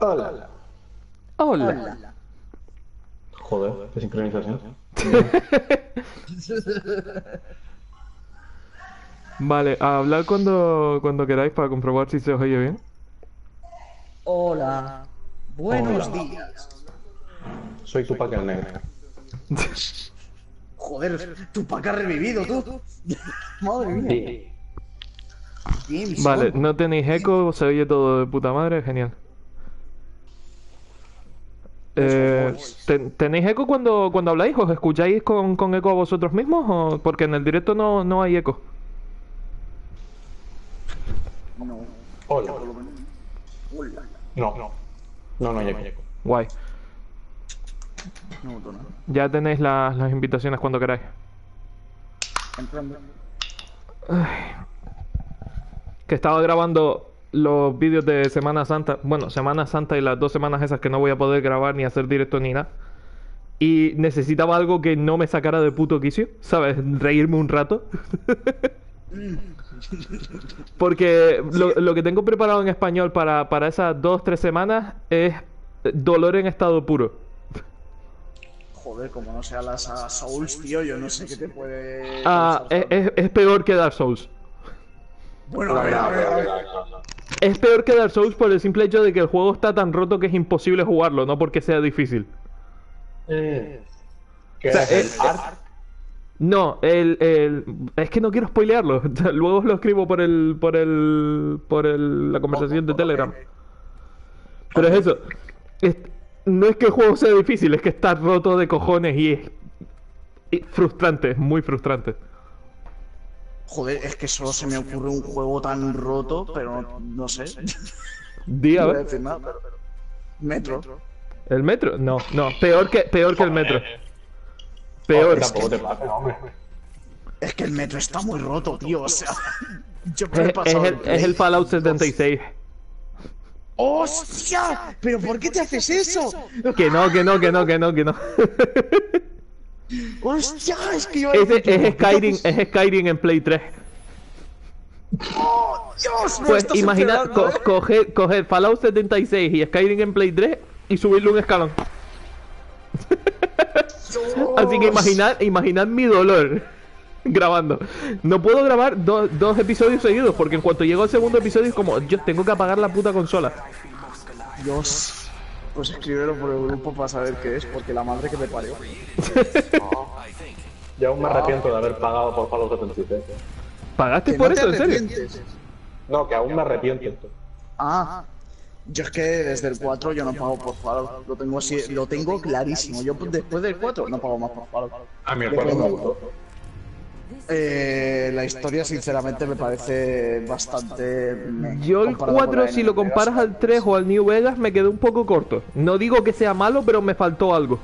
Hola. Hola. Joder, qué sincronización. Vale, a hablar cuando, cuando queráis para comprobar si se os oye bien. Hola. Buenos Hola. días. Soy Tupac el negro. Joder, Tupac ha revivido, tú. Madre mía. Sí. James Vale, no tenéis eco, se oye todo de puta madre, genial. Eh, ¿ten- ¿Tenéis eco cuando, cuando habláis? ¿Os escucháis con, con eco a vosotros mismos? O, porque en el directo no, no hay eco. No. Hola. Hola. No, no. No, no hay eco. Guay. No, tú no. Ya tenéis las, las invitaciones cuando queráis. Entrando. Que estaba grabando los vídeos de Semana Santa. Bueno, Semana Santa y las dos semanas esas que no voy a poder grabar ni hacer directo ni nada. Y necesitaba algo que no me sacara de puto quicio. ¿Sabes? Reírme un rato. Porque lo, lo que tengo preparado en español para, para esas dos, tres semanas es dolor en estado puro. Joder, como no sea las a Souls, tío, yo no sé qué te puede. Ah, es- es peor que Dark Souls. Bueno, a ver, a ver, a ver. Es peor que Dark Souls por el simple hecho de que el juego está tan roto que es imposible jugarlo, no porque sea difícil. Eh, ¿Qué O sea, es el es- art? No, el, el- es que no quiero spoilearlo. Luego os lo escribo por el por el por el, la conversación de Telegram. Pero es eso. Es- no es que el juego sea difícil, es que está roto de cojones y es, es frustrante, es muy frustrante. Joder, es que solo se me ocurre un juego tan roto, pero no, no sé. Di a No voy a ver. decir nada, pero. Metro. ¿El metro? No, no, peor que peor que el metro. Peor. Tampoco te pasa, hombre. Es que el metro está muy roto, tío. O sea. Yo me Es, el, es el Fallout 76. ¡Hostia! ¿Pero por qué te haces eso? Que no, que no, que no, que no, que no. ¡Hostia! Es que yo. Ese es Skyrim, es Skyrim en Play 3. ¡Oh, Dios! me Pues imaginad, co- ¿eh? coger, coger Fallout 76 y Skyrim en Play 3 y subirle un escalón. Así que imaginad, imaginad mi dolor grabando. No puedo grabar do- dos episodios seguidos porque en cuanto llego al segundo episodio es como, yo tengo que apagar la puta consola. Dios. Pues escríbelo por el grupo para saber qué es, porque la madre que me parió. Yo aún me arrepiento de haber pagado por Fallout 76. ¿Pagaste por no eso, en serio? No, que aún me arrepiento. Ah. Yo es que desde el 4 yo no pago por Fallout. Lo tengo así, lo tengo clarísimo. Yo después del 4 no pago más por Fallout. A mí el juego me gustó. Eh, la historia sinceramente me parece bastante... meh, Yo el comparado con 4, la si lo Vegas. comparas al 3 o al New Vegas, me quedé un poco corto. No digo que sea malo, pero me faltó algo.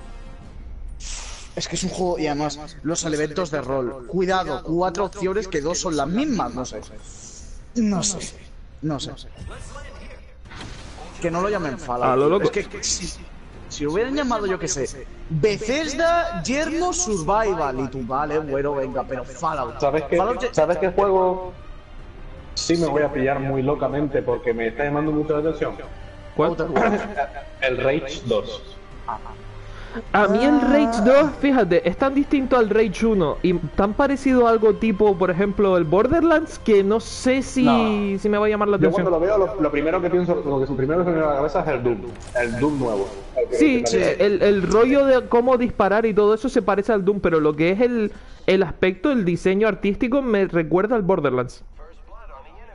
Es que es un juego y además los elementos de rol. Cuidado, cuatro opciones que dos son las mismas, no sé. No sé. No sé. Que no lo llamen Fallout. A lo loco. Es que, que si, si lo hubieran llamado, yo qué sé, Bethesda Yermo Survival y tú, vale, bueno, venga, pero Fallout. ¿Sabes qué, Fallout ya- ¿Sabes qué juego sí me voy a pillar muy locamente porque me está llamando mucho la atención? ¿Cuál? El Rage 2. A mí el Rage 2, fíjate, es tan distinto al Rage 1 y tan parecido a algo tipo, por ejemplo, el Borderlands, que no sé si, No. si me va a llamar la Yo cuando atención. lo veo, lo, lo primero que pienso, lo que primero que se me viene a la cabeza es el Doom. El Doom nuevo. El Sí, el, el rollo de cómo disparar y todo eso se parece al Doom, pero lo que es el, el aspecto, el diseño artístico, me recuerda al Borderlands.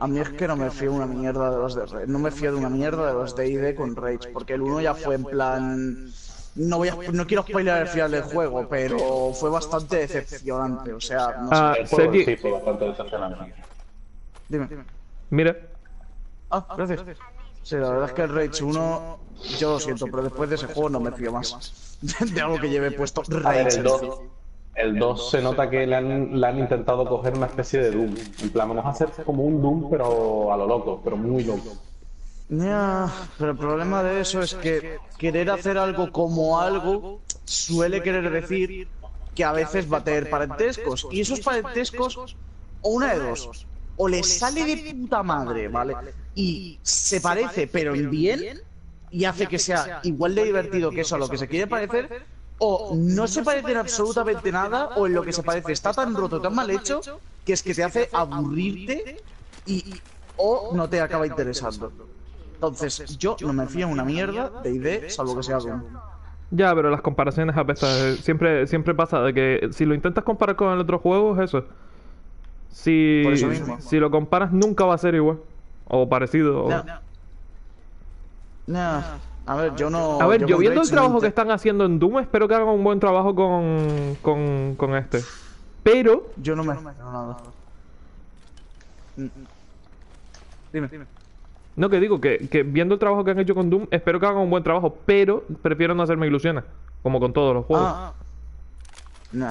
A mí es que no me fío una mierda de los de Rage. No me fío de una mierda de los de ID con Rage. Porque el 1 ya fue en plan. No voy a, no quiero spoiler el final del juego, pero fue bastante decepcionante. O sea, no sé. Ah, El juego Sergi, sí fue bastante decepcionante. Dime. mira, Ah, gracias. Sí, la verdad es que el Rage 1, yo lo siento, pero después de ese juego no me fío más. De algo que lleve puesto Rage. el 2, el 2 se nota que le han, le han intentado coger una especie de Doom. En plan, vamos a hacer como un Doom, pero a lo loco, pero muy loco. Ya, pero el problema de eso es que querer hacer algo como algo suele querer decir que a veces va a tener parentescos. Y esos parentescos, o una de dos, o le sale de puta madre, ¿vale? Y se parece, pero en bien, y hace que sea igual de divertido que eso a lo que se quiere parecer, o no se parece en absolutamente nada, o en lo que se parece está tan roto, tan mal hecho, que es que te hace aburrirte y o no te acaba interesando. Entonces, yo no me fío en una mierda de ID, salvo que sea Doom. Ya, pero las comparaciones apestan. Siempre, siempre pasa de que si lo intentas comparar con el otro juego, es eso. Si, eso si lo comparas, nunca va a ser igual. O parecido. o- No. No. A ver, yo no. A ver, yo viendo el Rage no trabajo que están haciendo en Doom, espero que hagan un buen trabajo con, con, con este. Pero, Yo no me espero nada. Mm. Dime. no que digo, que, que viendo el trabajo que han hecho con Doom, espero que hagan un buen trabajo, pero prefiero no hacerme ilusiones. Como con todos los juegos. Ah. Nah.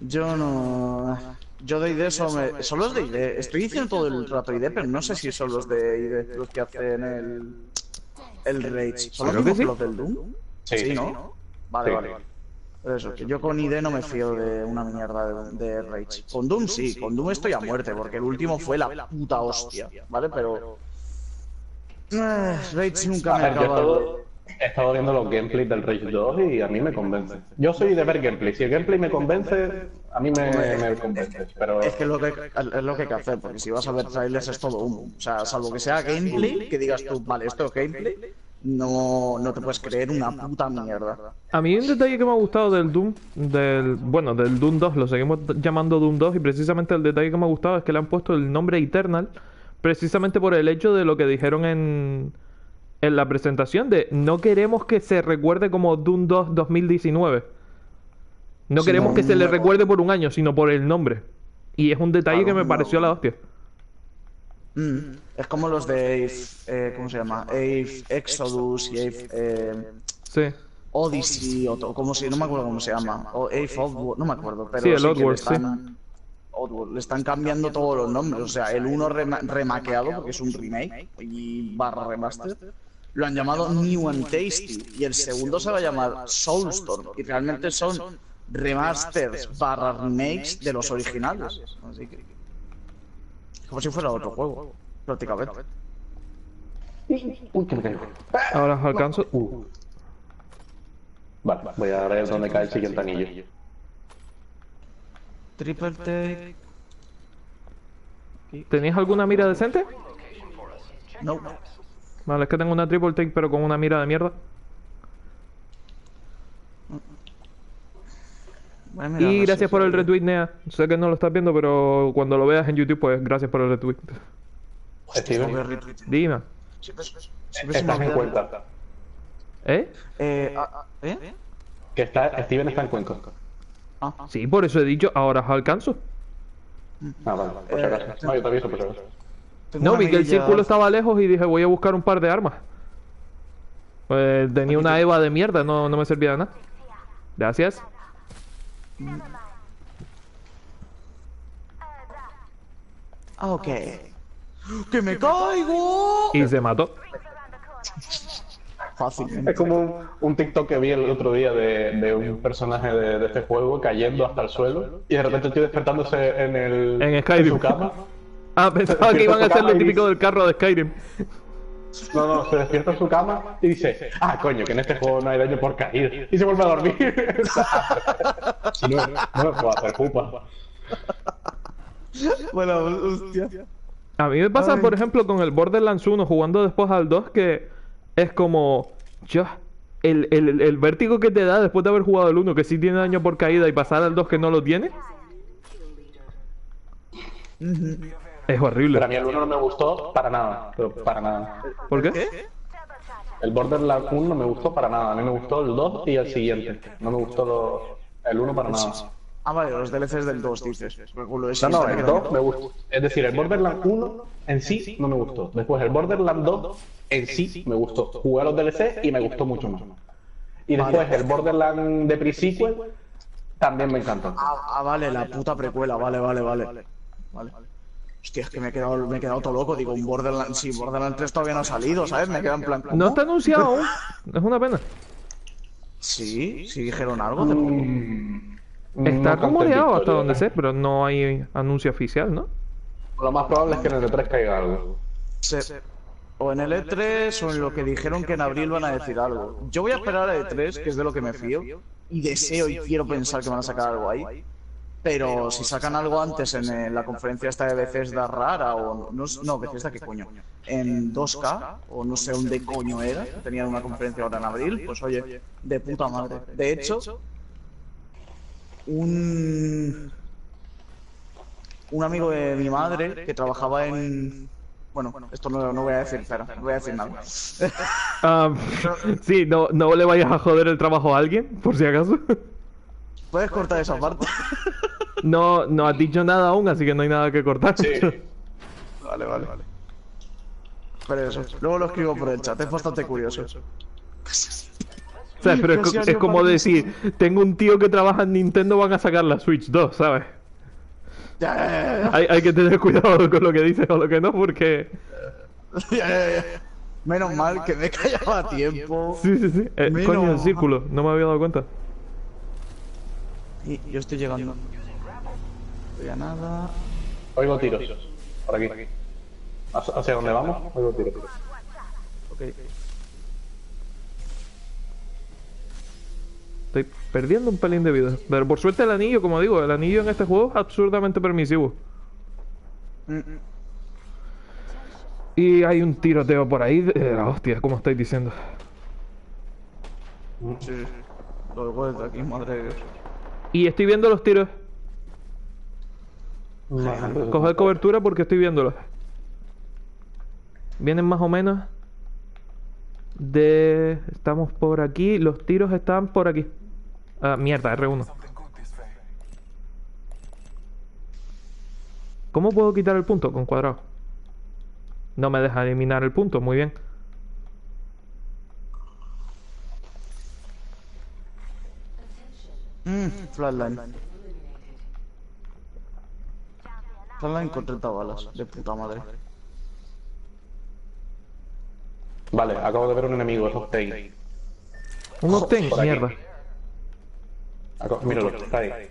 Yo no. Yo de ID solo, me... solo es de ID. Estoy diciendo todo el rato ID, pero no sé si son los de ID los que hacen el. El Rage. ¿Son los sí. los del Doom? Sí, ¿no? Vale, Sí. vale. Eso, que yo con ID no me fío de una mierda de, de Rage. Con Doom sí, con Doom estoy a muerte, porque el último fue la puta hostia, ¿vale? Pero. Eh, Rage nunca me yo acaba. He estado viendo los gameplays del Rage 2 y a mí me convence. Yo soy de ver gameplay. Si el gameplay me convence, a mí me, me convence. Pero Es que es lo que, es lo que hay que hacer, porque si vas a ver trailers es todo humo. O sea, salvo que sea gameplay, que digas tú, vale, esto es gameplay, no, no te puedes creer una puta mierda. A mí un detalle que me ha gustado del Doom, del bueno, del Doom 2, lo seguimos llamando Doom 2 y precisamente el detalle que me ha gustado es que le han puesto el nombre Eternal precisamente por el hecho de lo que dijeron en, en la presentación de no queremos que se recuerde como Doom 2 2019. No Sí, queremos no, que se le recuerde por un año, sino por el nombre. Y es un detalle Claro, que me no. pareció la hostia. Mm, Es como los de Ave, eh, ¿cómo se llama? Ave Exodus y Ave eh, Sí. Odyssey, o to- como si, no me acuerdo cómo se llama. O Ave Oddworld, no me acuerdo, pero Sí, el sí. están, Oddworld, le están cambiando todos los nombres. O sea, el uno rema- remaqueado, porque es un remake y barra remaster, lo han llamado New and Tasty. Y el segundo se va a llamar Soulstorm. Y realmente son remasters barra remakes de los originales. Así que. Como si fuera otro juego, prácticamente. Uy, que me caigo. Ahora os alcanzo. Uh. Vale, voy a ver dónde cae el siguiente anillo. Triple take. ¿Tenéis alguna mira decente? No. Vale, es que tengo una triple take pero con una mira de mierda. Y gracias por el retweet, Nea. Sé que no lo estás viendo, pero cuando lo veas en YouTube, pues gracias por el retweet. Steven, retweet. Dime. Siempre- siempre estás en. Cuenca. ¿Eh? Eh, ah, ah, ¿eh? Que está, Steven está en Cuenca. Ah, Sí, por eso he dicho, ahora os alcanzo. Ah, vale, por si acaso. No, yo te aviso por si acaso. Tengo No, vi que el círculo estaba lejos y dije, voy a buscar un par de armas. Pues tenía una Eva de mierda, no, no me servía de nada. Gracias. Ah, ok. ¡Que me caigo! Y se mató. Fácilmente. Es como un, un TikTok que vi el otro día de, de un personaje de, de este juego cayendo hasta el suelo y de repente estoy despertándose en el En Skyrim. su cama. Ah, pensaba que iban a hacer lo típico del carro de Skyrim. No, no, se despierta en su cama y dice, ah, coño, que en este juego no hay daño por caída. Y se vuelve a dormir. Si no, no lo puedo hacer, pupa. Bueno, hostia. A mí me pasa, Ay. por ejemplo, con el Borderlands 1 jugando después al 2 que es como... Ya, el, el, el vértigo que te da después de haber jugado el 1 que sí tiene daño por caída y pasar al 2 que no lo tiene. Es horrible. Pero a mí el 1 no me gustó para nada, pero para nada. ¿Por qué? ¿Qué? El Borderlands 1 no me gustó para nada. A mí me gustó el 2 y el siguiente. No me gustó lo- el 1 para nada. Ah, vale, los DLCs del 2 dices. No, no, el era 2 me gustó. Es decir, el Borderlands 1 en sí no me gustó. Después el Borderlands 2 en sí me gustó. Jugué a los DLC y me gustó mucho más. Y después el Borderlands de pre-sequel también me encantó. Ah, ah, vale, la puta precuela, vale, vale, vale. Vale. Hostia, es que me he quedado, me he quedado todo loco. Digo, un Borderlands. Sí, Borderlands 3 todavía no ha salido, ¿sabes? Me queda en plan. ¿cómo? No está anunciado aún. Es una pena. Sí, sí dijeron algo. de- Mm, Está no rumoreado hasta donde sé, pero no hay anuncio oficial, ¿no? Lo más probable es que en el E3 caiga algo. Sí. O en el E3 o en lo que dijeron que en abril van a decir algo. Yo voy a esperar a E3, que es de lo que me fío, y deseo y quiero pensar que van a sacar algo ahí. Pero si sacan algo antes en eh, la conferencia esta de Bethesda rara o no, no Bethesda qué coño, en 2K o no sé dónde coño era, tenían una conferencia ahora en abril, pues oye, de puta madre. De hecho, un un amigo de mi madre que trabajaba en bueno, esto no, no voy a decir, pero no voy a decir nada. Ah, sí, no, no le vayas a joder el trabajo a alguien, por si acaso. ¿Puedes cortar esa parte? No, no has dicho nada aún, así que no hay nada que cortar. Sí. Vale, vale, vale. Pero eso, luego lo escribo por el chat, es bastante curioso. O sea, pero es, co- es como decir, tengo un tío que trabaja en Nintendo, van a sacar la Switch 2, ¿sabes? Ya, ya, ya, ya. Hay, hay que tener cuidado con lo que dices o lo que no, porque... Ya, ya, ya. Menos mal que me callaba a tiempo. Sí, sí, sí. Eh, Menos coño, el círculo, no me había dado cuenta. Y yo estoy llegando. Voy a nada. Oigo tiros. Por aquí. ¿Hacia hacia dónde vamos? Oigo tiros. Ok. Estoy perdiendo un pelín de vida. Pero por suerte el anillo, como digo, el anillo en este juego es absurdamente permisivo. Mm, Y hay un tiroteo por ahí de la hostia, como estáis diciendo. Sí, sí. Lo oigo desde aquí, madre de Dios. Y estoy viendo los tiros. Coger cobertura porque estoy viéndolos. Vienen más o menos de... Estamos por aquí. Los tiros están por aquí. Ah, mierda, R1. ¿Cómo puedo quitar el punto? Con cuadrado. No me deja eliminar el punto, muy bien. Mm, flatline. Flatline con 30 balas, de puta madre. Vale, acabo de ver un enemigo, es Octane. Un Octane, mierda. Míralo, está ahí.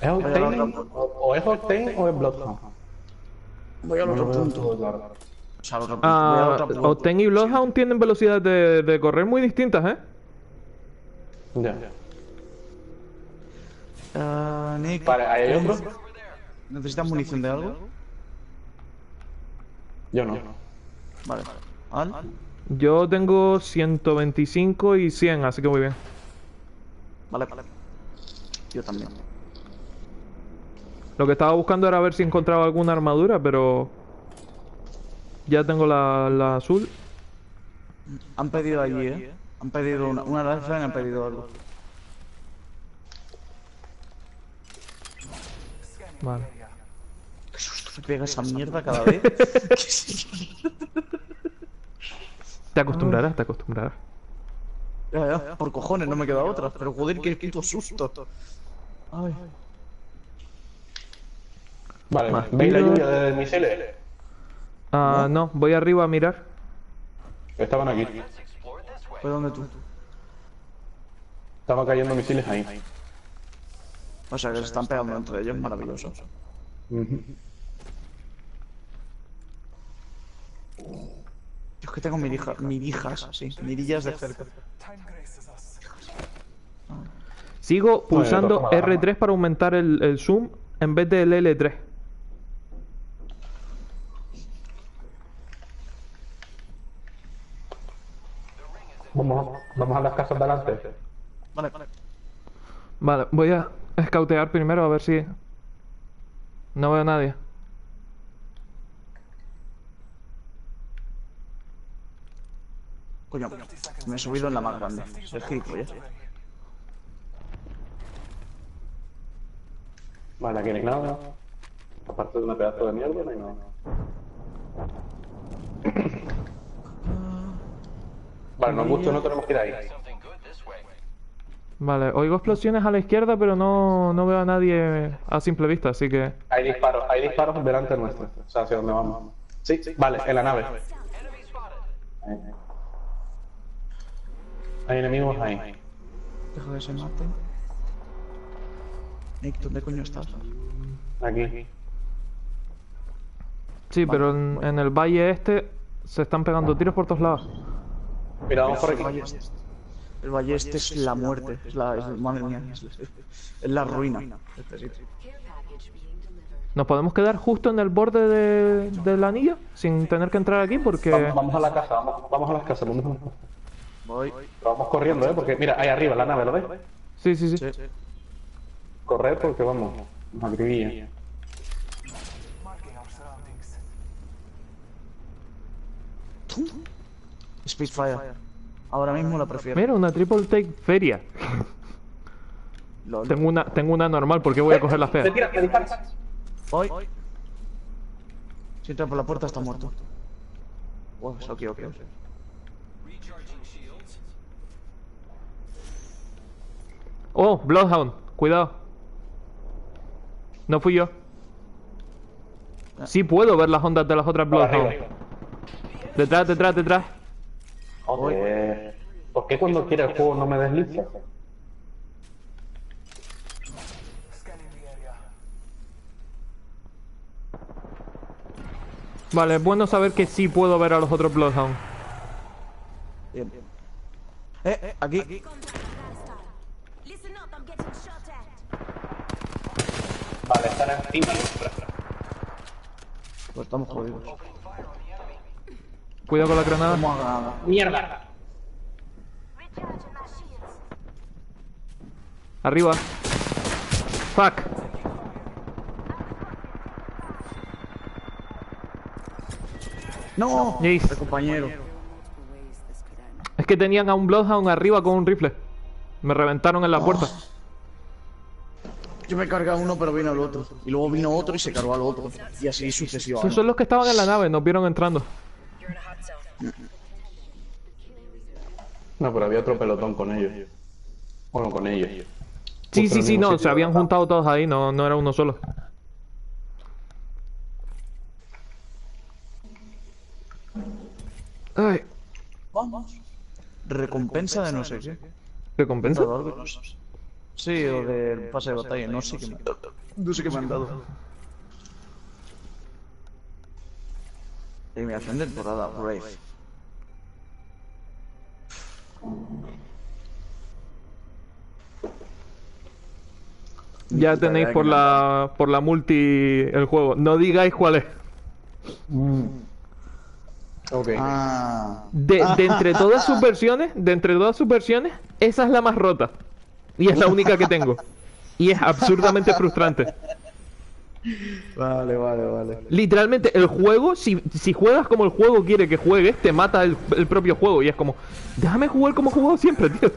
¿Es Octane? O, es Octane o es Bloodhound? Voy al otro punto. O sea, al otro punto. Ah, punto. Octane y Bloodhound tienen velocidades de, de correr muy distintas, ¿eh? Ya. Ah, Nick. Vale, ¿ahí hay otro? ¿Necesitas munición de algo? Yo no. Vale. ¿Al? Yo tengo 125 y 100, así que muy bien. Vale, vale. Yo también. Lo que estaba buscando era ver si encontraba alguna armadura, pero... Ya tengo la, la azul. Han pedido allí, ¿eh? Han pedido una, una lanza y han pedido algo. Vale. Qué susto me pega esa mierda cada vez. Te acostumbrarás, te acostumbrarás. ya, ya, por cojones, no me queda otra. Pero joder, qué puto susto. Ay. Vale, Más ¿veis la lluvia de misiles? Ah, no, voy arriba a mirar. Estaban aquí. ¿Fue dónde tú? Estaban cayendo misiles ahí. O sea, que se están pegando entre ellos, maravilloso. Yo es que tengo mirija- mirijas, sí, mirillas de cerca. Sigo pulsando todas formas, R3 para aumentar el, el zoom en vez del L3. Vamos, vamos a las casas de adelante. Vale, vale. Vale, voy a escautear primero a ver si... No veo a nadie. Coño, me he subido en la más grande. Soy gilipollas. Vale, aquí no hay nada. Aparte de una pedazo de mierda, no hay nada. Vale, nos gusta, no tenemos que ir ahí. Vale, oigo explosiones a la izquierda, pero no, no veo a nadie a simple vista, así que... Hay disparos, hay disparos delante nuestro. O sea, hacia donde vamos. Sí, vale, en la nave. Hay enemigos ahí. Deja que se maten. Nick, ¿dónde coño estás? Aquí. Sí, pero en, en el valle este se están pegando tiros por todos lados. Mira, vamos por El valle aquí. este, el valle este es la muerte. Es la, es, madre mía, es, es la ruina. Este sitio. ¿Nos podemos quedar justo en el borde de, del anillo? Sin tener que entrar aquí porque... Vamos, vamos a la casa, vamos, vamos a las casas, vamos, a las casas. Voy. Vamos corriendo, ¿eh? Porque mira, ahí arriba la nave, ¿lo ves? Sí, sí, sí. Sí. Correr porque vamos, nos acribillan. Spitfire. Ahora mismo la prefiero. Mira, una triple take feria. Lol. Tengo una, tengo una normal, ¿por qué voy a coger la Te fea? tira, te disparas. Voy. Si entra por la puerta está muerto. Wow, ok, ok, ok. Oh, Bloodhound, cuidado. No fui yo. Sí puedo ver las ondas de las otras. Bloodhound. Detrás, detrás, detrás. Joder. ¿Por qué cuando quiere el juego no me desliza? Vale, es bueno saber que sí puedo ver a los otros Bloodhound. Bien. Eh, eh, aquí. Vale, están encima nuestra. Pues estamos jodidos. Cuidado con la granada. ¡Mierda! Arriba. Fuck. ¡No! El compañero. Es que tenían a un Bloodhound arriba con un rifle. Me reventaron en la puerta. Yo me cargué a uno, pero vino el otro. Y luego vino otro y se cargó al otro. Y así Esos sucesivamente. son los que estaban en la nave, nos vieron entrando. No, pero había otro pelotón con ellos. Bueno, con ellos. Sí, Justo sí, el sí, mismo no, sitio. se habían juntado todos ahí, no, no era uno solo. Ay, Vamos. Recompensa de no sé qué. ¿recompensa? ¿Dado algo? No sé. Sí, o del pase de batalla. No sé qué me han dado. No sé qué me han dado. Eliminación de temporada, Brave. Ya tenéis por la por la multi el juego. No digáis cuál es. Ok. Ah. De, de entre todas sus versiones, de entre todas sus versiones, esa es la más rota. Y es la única que tengo. Y es absurdamente frustrante. Vale, vale, vale. Literalmente, el juego, si, si juegas como el juego quiere que juegues, te mata el, el propio juego. Y es como, déjame jugar como he jugado siempre, tío.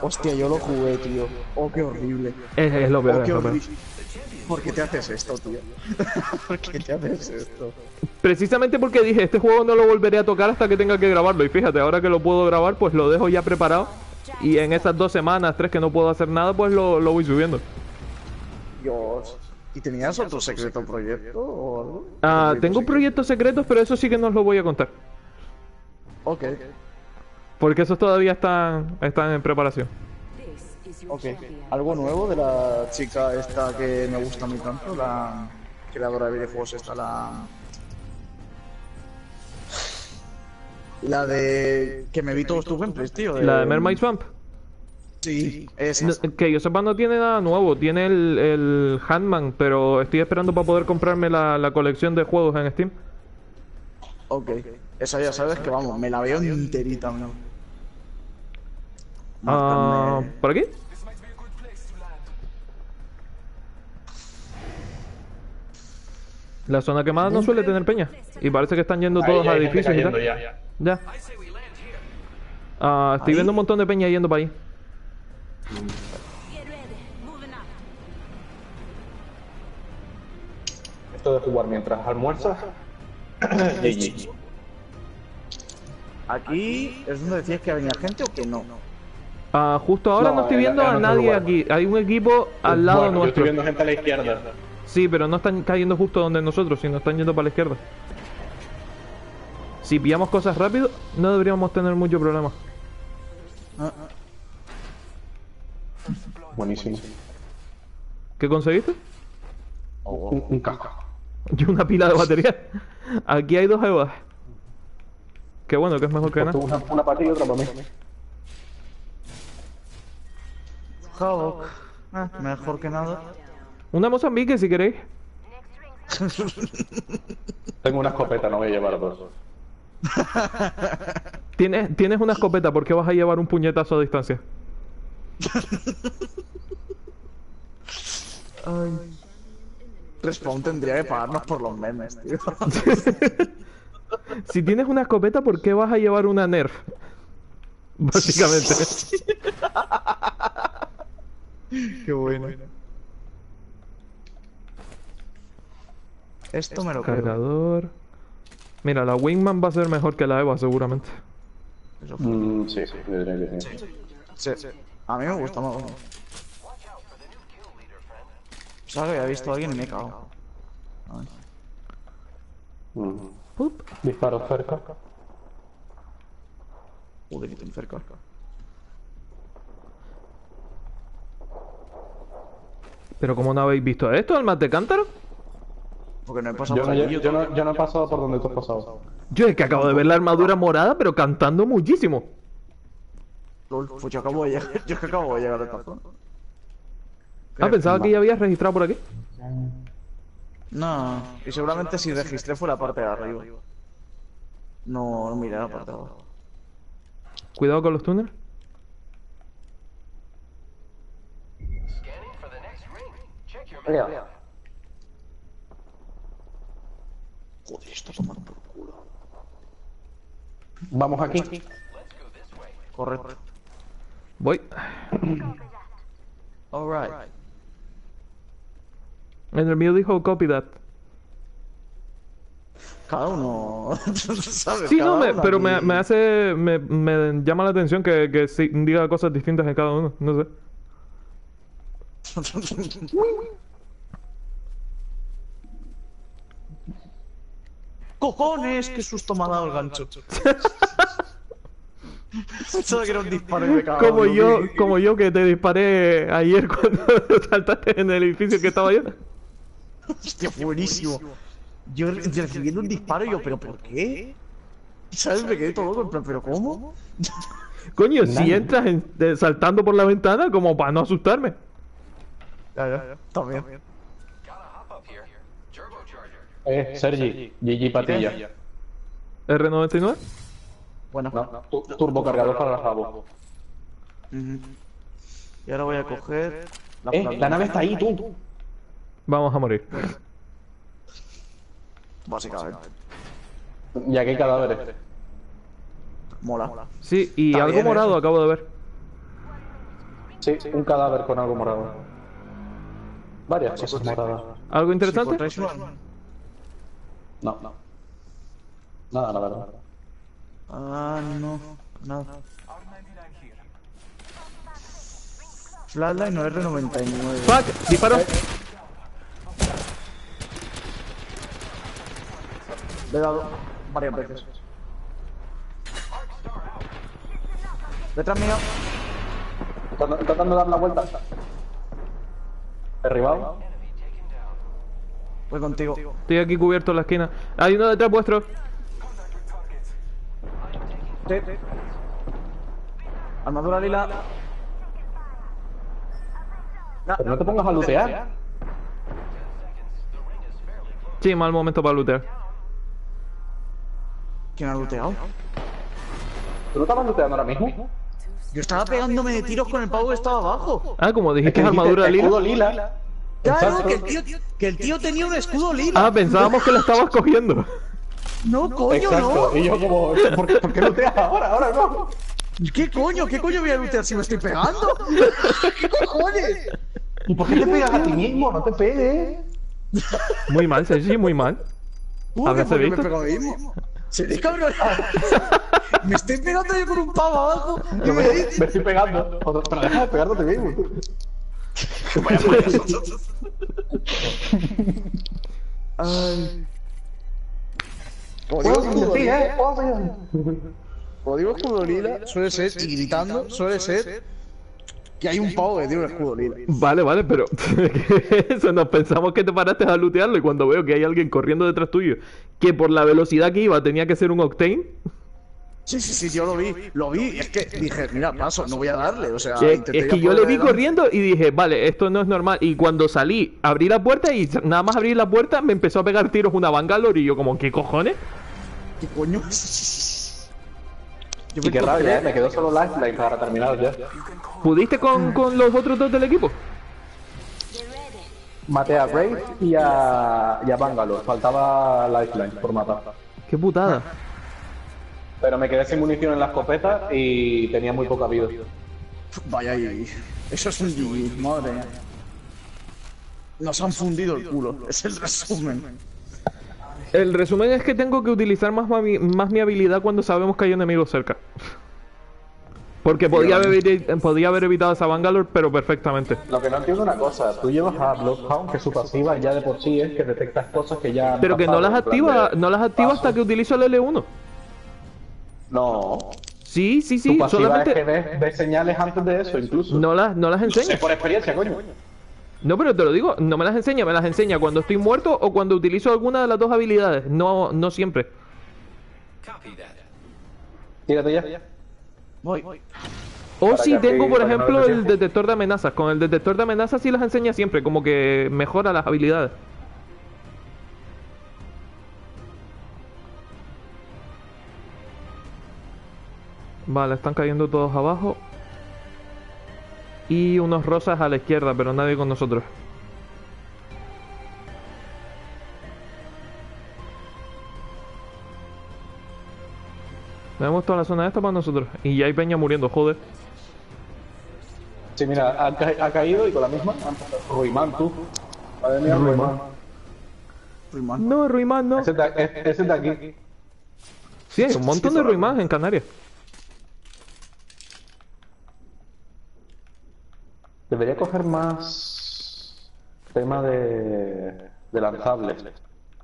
Hostia, yo lo jugué, tío. Oh, qué horrible. Es, es lo Oh, peor, es qué lo peor. horrible. ¿Por qué te haces esto, tío? ¿Por qué te haces esto? Precisamente porque dije, este juego no lo volveré a tocar hasta que tenga que grabarlo. Y fíjate, ahora que lo puedo grabar, pues lo dejo ya preparado. Y en esas dos semanas, tres que no puedo hacer nada, pues lo, lo voy subiendo. Dios. ¿Y tenías otro secreto proyecto o algo? Ah, tengo secreto. proyectos secretos, pero eso sí que no os lo voy a contar. Ok, Porque esos todavía están, están en preparación. ok. ¿Algo nuevo de la chica esta que me gusta a mí tanto? La creadora de videojuegos esta, la... La de... Que me vi todos tus gameplays, tío. La de Mermaid Swamp. Sí, esa. No, que yo sepa no tiene nada nuevo, tiene el, el Handman, pero estoy esperando para poder comprarme la, la colección de juegos en Steam. Ok. Esa ya sabes que vamos, me la veo enterita, ¿no? Ah. ¿Por aquí? La zona quemada no suele tener peña. Y parece que están yendo Ahí todos ya a edificios y cayendo tal. ya. Ya. Ah, estoy Ahí. viendo un montón de peña yendo para ahí. Esto de jugar mientras almuerzas. GG. Aquí es donde decías que venía gente o que no. Ah, justo ahora no, No, estoy viendo era a nadie lugar. aquí. Hay un equipo al lado Bueno, Yo nuestro. estoy viendo gente a la izquierda. Sí, pero no están cayendo justo donde nosotros, sino están yendo para la izquierda. Si pillamos cosas rápido, no deberíamos tener mucho problema. Buenísimo. ¿Qué conseguiste? Un, un casco. Y una pila de batería. Aquí hay dos evas. Qué bueno, que es mejor que nada. una, una para ti y otra para mí. Havok. Eh, mejor que nada. Una Mozambique si queréis. Tengo una escopeta, no voy a llevar dos. Tienes, tienes una escopeta, ¿por qué vas a llevar un puñetazo a distancia? Respawn tendría que pagarnos por los memes, tío. Si tienes una escopeta, ¿por qué vas a llevar una Nerf? Básicamente. Qué bueno. Esto me lo creo. Cargador. Mira, la Wingman va a ser mejor que la Eva, seguramente. Eso. Mm, sí, sí, que sí. Sí. A mí me gusta más. sea, que había visto a alguien y me he cagado. Mm. Disparo cerca. Joder, que estoy cerca. Pero ¿cómo no habéis visto esto, el de cántaro? Porque no he pasado Yo por yo, yo no, yo no he pasado por donde tú has pasado. Yo es que acabo de ver la armadura morada, pero cantando muchísimo. Lol, Pues yo acabo de llegar. Yo es que acabo de llegar a esta zona. Ah, pensaba que ya habías registrado por aquí. No, y seguramente si registré fue la parte de arriba. No, no miré la parte de abajo. Cuidado con los túneles. Joder, esto tomando por culo. Vamos aquí. Correcto. Voy. Alright. En el mío dijo copy that. Cada uno. ¿Sabes? Sí, Cada no, me- uno pero me, aquí. me hace. Me, me llama la atención que, que sí diga cosas distintas en cada uno. No sé. ¡Cojones! ¡Qué susto me ha dado el gancho! Pensaba que era un disparo y me cagaba. Como yo, como yo que te disparé ayer cuando saltaste en el edificio que estaba yo. Hostia, buenísimo. Yo re- recibiendo un disparo y yo, ¿pero por qué? ¿Sabes? Me quedé todo loco, en plan, ¿pero cómo? Coño, si entras en- de- saltando por la ventana como para no asustarme. Ya, ya, también. Eh, Sergi, GG Patilla. R99. Bueno. No, tu- turbocargador para el rabo. Y ahora voy a coger... La Eh, la nave está ahí, tú. Vamos a morir. Básicamente. Y aquí hay cadáveres. Mola. Sí, y Está algo bien, morado acabo de ver. Sí, un cadáver con algo morado. Varias cosas moradas. ¿Algo interesante? una- No, no. Nada, la verdad. Ah, no. Nada. Flatline no R99. Fuck, disparo. Le he dado varias veces. Detrás mío. Tratando, tratando de dar la vuelta. Derribado. Voy contigo. Estoy aquí cubierto en la esquina. Hay uno detrás vuestro. Sí. Armadura lila. No, Pero no te pongas a lootear. Sí, mal momento para lootear. ¿Quién ha looteado? ¿Tú no estabas looteando ahora mismo? Yo estaba pegándome de tiros con el pavo que estaba abajo. Ah, como dijiste dijiste armadura escudo lila. lila. Claro, que el, tío, que el tío tenía un escudo lila. Ah, pensábamos que la estabas cogiendo. No, coño, Exacto. no. Y yo como, ¿por qué, por qué looteas ahora? Ahora no. ¿Qué coño? ¿Qué coño voy a lootear si me estoy pegando? ¿Qué cojones? ¿Y por qué te pegas a ti mismo? No te pegues. Muy mal, Sergi, muy mal. Uy, ¿Habrás ¿por qué me visto? pego a mí mismo? ¿Seréis cabrón? me estoy pegando yo con un pavo abajo. Y me dices... Me estoy pegando. Pero deja de pegarte a ti mismo. tú. Ay. ¿Eh? Puedo sin- Como digo escudo lila, suele ser, y gritando, suele ser Que hay un pavo que tiene un escudo lila. Vale, vale, pero eso nos pensamos que te paraste a lootearlo y cuando veo que hay alguien corriendo detrás tuyo que por la velocidad que iba tenía que ser un Octane, Sí, sí, sí, yo lo vi, lo vi. y Es que dije, mira, paso, no voy a darle. O sea, es que yo le vi corriendo y dije, vale, esto no es normal. Y cuando salí, abrí la puerta y nada más abrir la puerta me empezó a pegar tiros una Bangalore y yo como, ¿qué cojones? ¿Qué coño? Yo Y qué rabia, ¿eh? Me quedó solo Lifeline para terminar ya. ¿Pudiste con, con los otros dos del equipo? Maté a Brave y a, y a Bangalore. Faltaba Lifeline por matar. Qué putada. Pero me quedé sin munición en la escopeta y tenía muy poca vida. Vaya ahí. Eso es un GG, madre mía. Nos han fundido el culo, es el resumen. El resumen es que tengo que utilizar más, mi- más mi habilidad cuando sabemos que hay enemigos cerca. Porque podía haber, podía haber evitado esa Bangalore, pero perfectamente. Lo que no entiendo es una cosa, tú llevas a Bloodhound que su pasiva ya de por sí es que detectas cosas que ya han Pero que no las activa, no las activa hasta que utilizo el L1. No, Sí, sí, tu sí, es solamente que ves, ves señales antes de eso incluso. no las, no las enseña. Es por experiencia, coño. No, pero te lo digo, no me las enseña, me las enseña cuando estoy muerto o cuando utilizo alguna de las dos habilidades, no, no siempre. Tírate ya. Voy. O Para si tengo, por ejemplo, el detector de amenazas. Con el detector de amenazas sí las enseña siempre, como que mejora las habilidades. Vale, están cayendo todos abajo. Y unos rosas a la izquierda, pero nadie con nosotros. Tenemos toda la zona esta para nosotros. Y ya hay peña muriendo, joder. Sí, mira, ha, ca- ha caído y con la misma. Ruimán, tú. Madre mía, Ruimán. Ruimán. No, Ruimán, no. Ese es de, es- ese es de aquí. Sí, hay un montón de Ruimán en Canarias. Debería coger más tema de, de lanzables.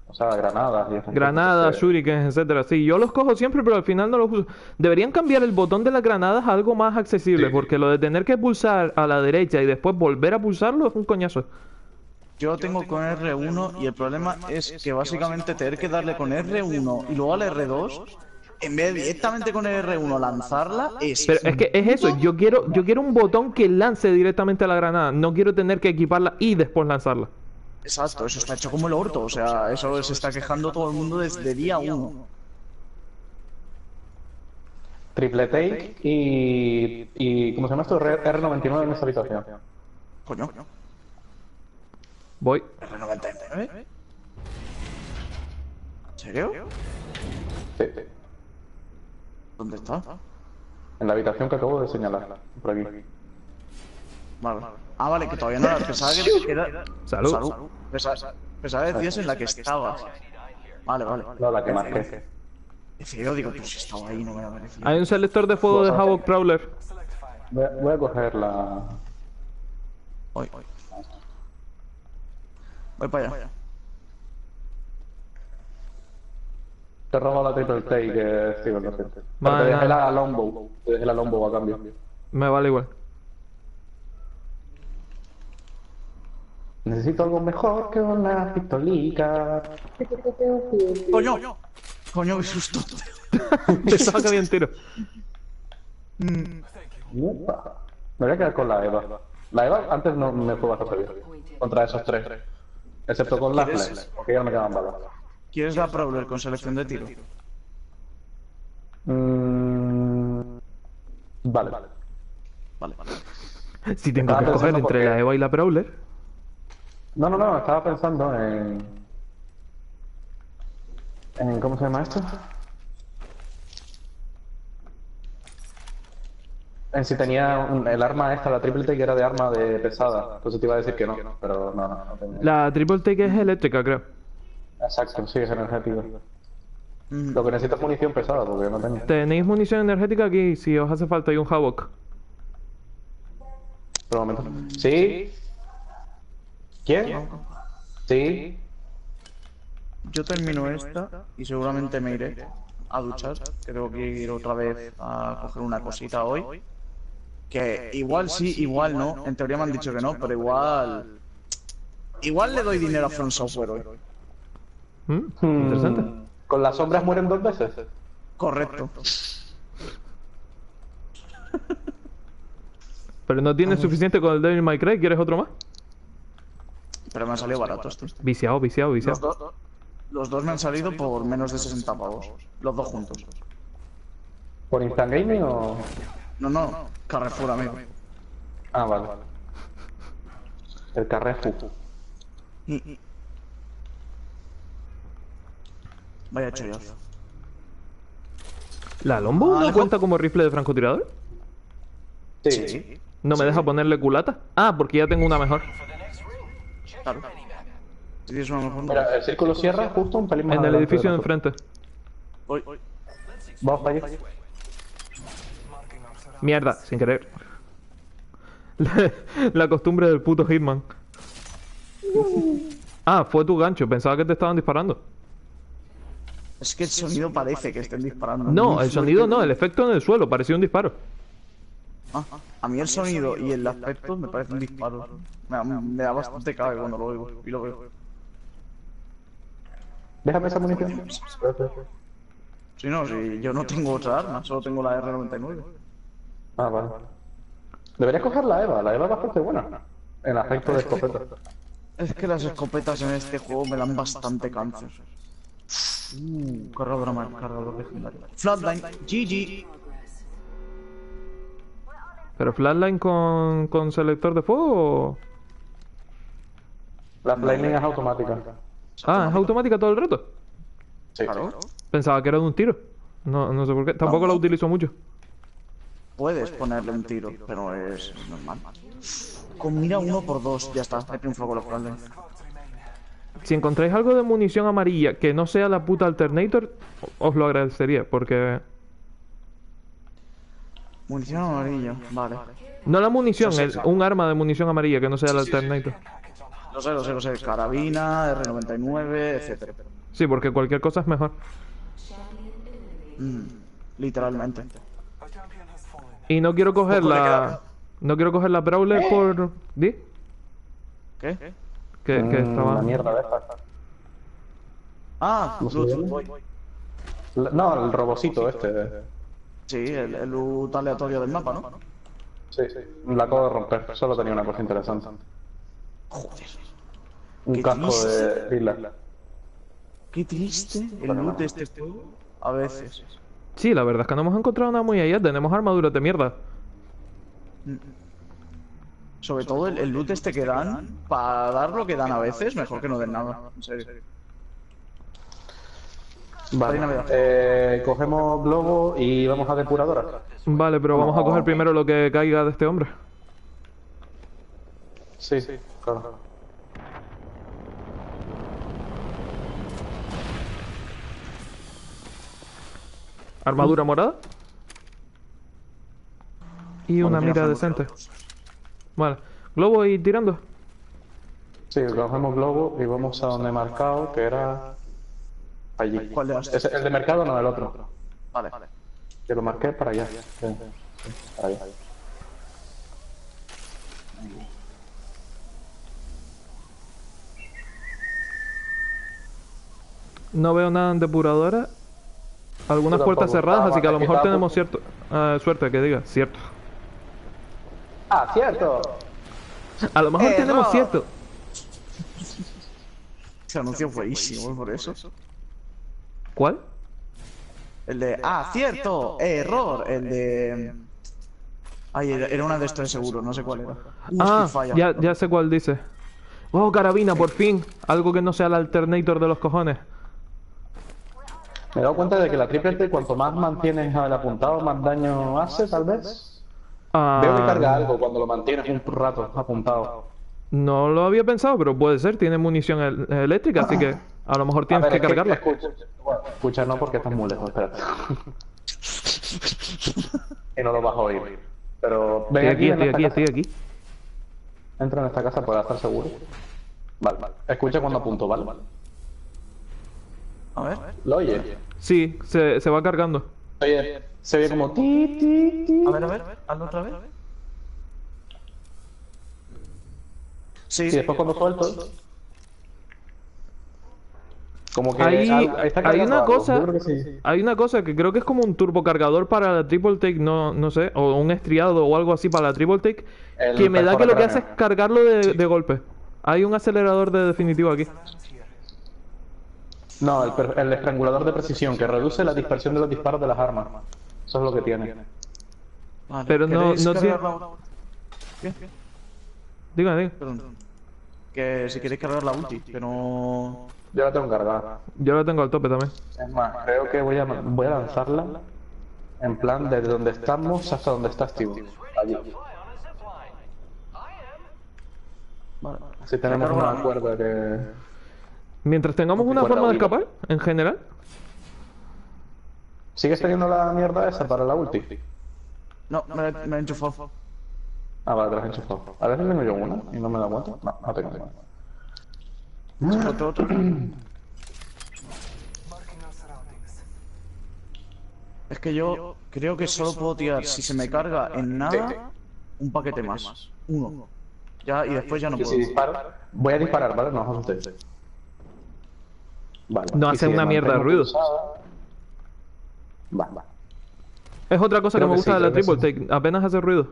O sea, granadas y Granadas, shurikens, etcétera. Sí, yo los cojo siempre, pero al final no los uso. Deberían cambiar el botón de las granadas a algo más accesible, Sí. porque lo de tener que pulsar a la derecha y después volver a pulsarlo es un coñazo. Yo lo tengo con R1 y el problema es que básicamente tener que darle con R1 y luego al R2, en vez de directamente con el R1 lanzarla, es... Pero es que es eso, yo quiero, yo quiero un botón que lance directamente a la granada. No quiero tener que equiparla y después lanzarla. Exacto, eso está hecho como el orto, o sea, eso se está quejando todo el mundo desde día 1. Triple take y, y. ¿Cómo se llama esto? R- R99 en esta habitación. Coño. Voy. R99. ¿En serio? Sí, sí. ¿Dónde está? En la habitación que acabo de señalar. Por aquí. Vale. Ah, vale, que todavía no era. Pensaba que era. Salud. Pensaba, pensaba que decías en la que estabas. Vale, vale. No, la que marqué. Yo digo, pues estaba ahí, no me. Hay un selector de fuego de Havoc Prowler. Voy a, voy a coger la. Voy, voy. Voy para allá. Te he robado la triple take, que siento. Pero Vale, te dejé la longbow. Te dejé la longbow a cambio. Me vale igual. Necesito algo mejor que una pistolica. ¡Coño! Coño, qué susto. Que había un tiro. Upa. Me voy a quedar con la Eva. La Eva antes no me fue bastante bien. Contra esos tres. Excepto con la ¿Quieres? Flex, porque ya no me quedan balas. ¿Quieres la Prowler con selección de tiro? Mm, Vale. Vale, vale. Si tengo Estaba que escoger entre porque- la Eva y la Prowler. No, no, no, estaba pensando en. en ¿Cómo se llama esto? En si tenía un- el arma esta, la triple T, que era de arma de pesada. Entonces te iba a decir que no, pero no, no, no tenía. La Triple Take es eléctrica, creo. Exacto, sí, es energético. Mm, Lo que necesito es munición pesada, porque no tenía. Tenéis munición energética aquí, si os hace falta, hay un Havoc. Por un momento. ¿Sí? ¿Quién? Sí. Yo termino esta y seguramente me iré a duchar. que Tengo que ir otra vez a coger una cosita hoy. Que igual sí, igual no. En teoría me han dicho que no, pero igual. Igual le doy dinero a Front Software hoy. ¿Mm? Interesante. Mm, ¿Con las sombras mueren dos veces? Correcto. Pero no tienes suficiente con el Devil May Cry, ¿quieres otro más? Pero me han salido baratos estos. Viciado, viciado, Los, viciado. dos- los dos me han salido por menos de 60 pavos. Los dos juntos. ¿Por Instant Gaming o...? No, no, Carrefour, amigo. Ah, vale. El Carrefour. Y- y- Vaya chollazo. ¿La Lombo Ah, no cuenta como rifle de francotirador? Sí. ¿No me deja ponerle culata? Ah, porque ya tengo una mejor. Claro. Si tienes una mejor, no. Mira, el círculo cierra justo un pelín más En el edificio de enfrente. Voy. Vamos para allá. Mierda, sin querer. La, la costumbre del puto Hitman. Ah, fue tu gancho. Pensaba que te estaban disparando. Es que el sonido parece que estén disparando. No, el sonido no, el efecto en el suelo. Parecía un disparo. Ah, a mí el sonido y el aspecto me parece un disparo. Me da, me da bastante cabe cuando lo oigo y lo veo. Déjame esa munición. Si no, si yo no tengo otra arma, solo tengo la R99. Ah, vale. Deberías coger la EVA. La EVA es bastante buena. En aspecto de escopeta. Es que las escopetas en este juego me dan bastante cáncer. Uh, cargador mal, cargador legendario. Flatline, GG. ¿Pero flatline con, con selector de fuego o...? La flaming es automática. Ah, ¿es automática todo el rato? Sí. Claro. Pensaba que era de un tiro. No, no sé por qué. Tampoco la utilizo mucho. Puedes ponerle un tiro, pero es normal. Con mira uno por dos, ya está, he triunfado con los Flatline. Si encontráis algo de munición amarilla que no sea la puta Alternator, os lo agradecería, porque... Munición amarilla, vale. No la munición, el- un arma de munición amarilla que no sea la Alternator. Lo sé, lo sé, lo sé. Carabina, R99, etcétera. Sí, porque cualquier cosa es mejor. Mm, literalmente. Y no quiero coger la... No quiero coger la Brawler por... ¿Di? ¿Qué? Que Mm, estaba... La mierda de esta. Ah, voy. La- No, el robocito este. Sí, el, el loot aleatorio del mapa, ¿no? Sí, sí. La acabo de romper. Solo tenía una cosa interesante. Joder. Un Qué casco de. Lila. Qué triste el loot de este juego. A veces. Sí, la verdad es que no hemos encontrado nada muy allá. Tenemos armaduras de mierda. Sobre todo el, el loot este que dan, para dar lo que dan a veces, mejor que no den nada. En serio. Vale. Eh, cogemos globo y vamos a depuradora. Vale, pero vamos a coger primero lo que caiga de este hombre. Sí, sí, claro. Armadura morada. Y una mira decente. Vale. Globo y tirando. Sí, cogemos globo y vamos a donde he marcado, que era allí. ¿Cuál Ese- el de mercado no, el otro. Vale. Que lo marqué para allá. Sí, para allá. No veo nada en depuradora. Algunas puertas cerradas, Ah, así que a lo mejor tenemos cierto eh, suerte que diga cierto. ¡Ah, cierto! A lo mejor Eh, tenemos no. cierto. Ese anuncio fue buenísimo, por eso. ¿Cuál? El de. ¡Ah, cierto! ¡Error! El de. Ay, era era una de estos seguro, no sé cuál era. Ah, ya, ya sé cuál dice. Oh, carabina, por fin. Algo que no sea el alternator de los cojones. Me he dado cuenta de que la triple T, cuanto más mantienes el apuntado, más daño hace, tal vez. Ah, Veo que carga algo cuando lo mantienes un rato apuntado. No lo había pensado, pero puede ser. Tiene munición el- eléctrica, así que a lo mejor tienes ver, que es que- cargarla. Escucha, bueno, escucha, no porque estás muy lejos, espérate. y no lo vas a oír. Pero ven Estoy aquí, en estoy aquí, estoy aquí. Entra en esta casa para estar seguro. Vale, vale. Escucha cuando apunto, ¿vale? A ver. ¿Lo oye? Sí, se, se va cargando. Oye, se ve como ti, ti, ti. A ver, a ver, hazlo otra vez. Sí, y después cuando suelto. Como que hay, hay una cosa, hay una cosa que creo que es como un turbo cargador para la triple take, no, no sé, o un estriado o algo así para la triple take, que me da que lo que hace es cargarlo de, de golpe. Hay un acelerador de definitivo aquí. No, el, el, estrangulador de precisión, que reduce la dispersión de los disparos de las armas. Eso es lo que tiene. Vale, Pero no- ¿queréis no tiene- la- ¿Qué? Dígame, dígame. Perdón. Que si queréis cargar la ulti, pero... Yo la tengo cargada. Yo la tengo al tope también. Es más, creo que voy a, voy a lanzarla en plan desde donde estamos hasta donde está Steve. Allí. Vale. Así tenemos la- cuerda que... Mientras tengamos una forma de escapar, en general, ¿Sigues teniendo la mierda esa para la ulti? No, me, me he enchufado. Ah, vale, te la has enchufado. A veces tengo yo una y no me da cuenta. No, no tengo ninguna. Otro, otro. Es que yo creo que solo puedo tirar, si se me carga en nada, un paquete más. Uno. Ya, y después ya no puedo. si disparo, voy a disparar, ¿vale? No os asustéis. Vale. No hace si una mierda de mantengo ruido. pulsada- Vale, vale. es otra cosa Creo que me que gusta sí, de la triple take, apenas hace ruido.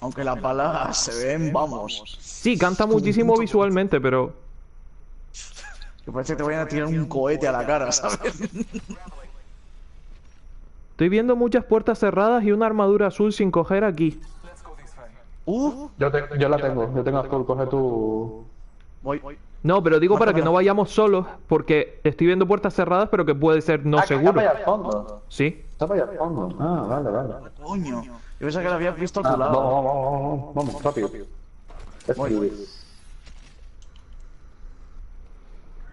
Aunque las balas se ven, vamos. Sí, canta muchísimo visualmente, pero Que parece que te vayan a tirar un cohete a la cara, ¿sabes? estoy viendo muchas puertas cerradas y una armadura azul sin coger aquí. Uh, Yo, te- yo la tengo, yo tengo azul, coge tu... voy. No, pero digo para que no vayamos solos, porque estoy viendo puertas cerradas, pero que puede ser no Ah, seguro. Está para allá al fondo. Sí. Está para allá al fondo. Ah, vale, vale. Coño. Yo pensaba que la habías visto a Ah, tu vamos, lado. vamos, vamos, vamos, vamos, rápido.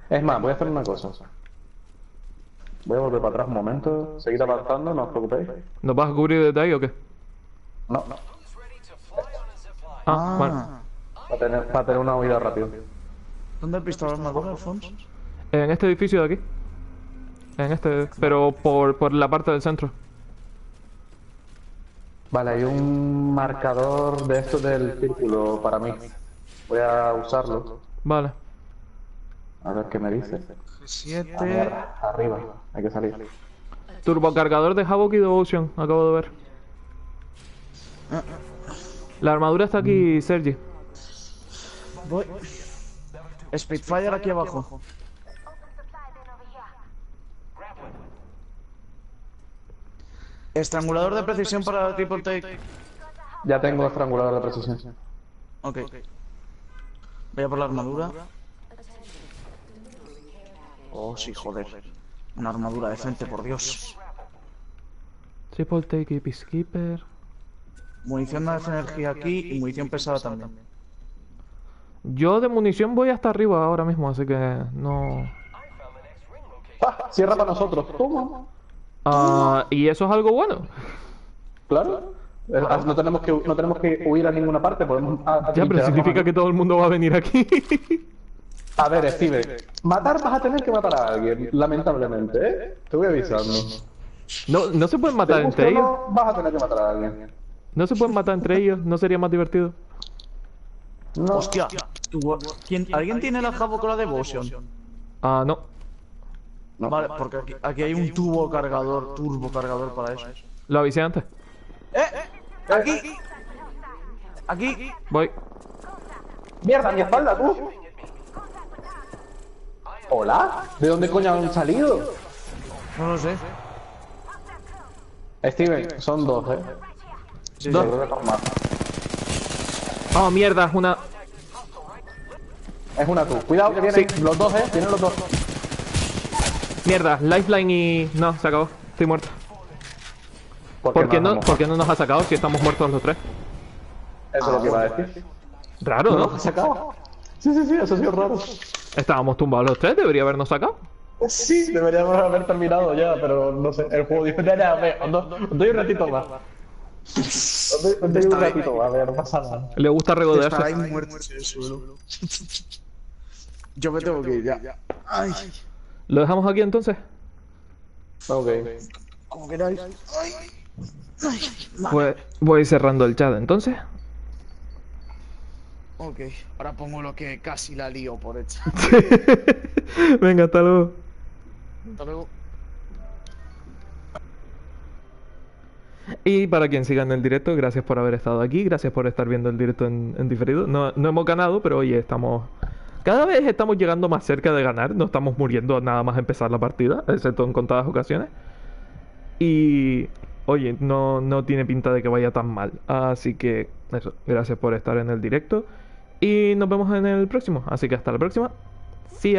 Es más, voy a hacer una cosa. Voy a volver para atrás un momento, seguir avanzando, no os preocupéis. ¿Nos vas a cubrir desde ahí o qué? No, no, Ah, vale. para tener, para tener una huida rápido. ¿Dónde has visto la armadura, Alfonso? En este edificio de aquí. En este, pero por, por la parte del centro. Vale, hay un marcador de esto del círculo para mí. Voy a usarlo. Vale. A ver qué me dice. Ah, 7. mierda, arriba, hay que salir. Turbocargador de Havoc y Devotion, acabo de ver. La armadura está aquí, Sergi. Voy. Spitfire aquí abajo. Estrangulador de precisión para la triple take. Ya tengo estrangulador de precisión. Ok. Voy a por la armadura. Oh, sí, joder. Una armadura decente, por Dios. Triple Take y Peacekeeper. Munición de energía aquí y munición pesada también. Yo de munición voy hasta arriba ahora mismo, así que no. ¡Ah! Cierra para nosotros. Toma. Ah, y eso es algo bueno. Claro. Eh, ah, No tenemos que no tenemos que huir a ninguna parte, podemos. ah, Ya, pero significa que todo el mundo va a venir aquí. A ver, Steven, matar vas a tener que matar a alguien, lamentablemente, ¿eh? Te voy avisando. No, no se pueden matar entre ellos. no, vas a tener que matar a alguien. No se pueden matar entre ellos. No sería más divertido. No. Hostia. ¿Quién- ¿Alguien tiene la Havoc con la Devotion? Ah, no. No. Vale, porque aquí, aquí hay un tubo cargador, turbo cargador para eso. Lo avisé antes. Aquí. Aquí. Voy. ¡Mierda, mi espalda, tú! ¿Hola? ¿De dónde coño han salido? No lo sé. Steven, son dos, ¿eh? Sí, Yo sí. Oh, mierda, es una. Es una tú. Cuidado que vienen los dos, ¿eh? Vienen los dos. Mierda, lifeline y. No, se acabó. Estoy muerto. ¿Por qué, no? ¿Por qué no nos ha sacado si estamos muertos los tres? Eso es lo que iba a decir. Raro, ¿No ¿no? nos ha sacado? Sí, sí, sí, eso ha sido raro. Estábamos tumbados los tres, debería habernos sacado. Sí, deberíamos haber terminado ya, pero no sé, el juego dice, ya, ya, ve, doy un ratito más. Os doy, un ratito más, a ver, no pasa nada. Le gusta regodearse. ahí muertos en el suelo. Yo me tengo que ir ya. Ay, ¿Lo dejamos aquí entonces? Ok. como queráis. Ay. Ay. Pues voy cerrando el chat entonces. Ok, ahora pongo lo que casi la lío por hecha. Venga, hasta luego. Hasta luego. Y para quien siga en el directo, gracias por haber estado aquí, gracias por estar viendo el directo en, en diferido. No, no hemos ganado, pero oye, estamos... Cada vez estamos llegando más cerca de ganar, no estamos muriendo nada más empezar la partida, excepto en contadas ocasiones. Y... Oye, no, no tiene pinta de que vaya tan mal. Así que eso, gracias por estar en el directo. Y nos vemos en el próximo. Así que hasta la próxima. See.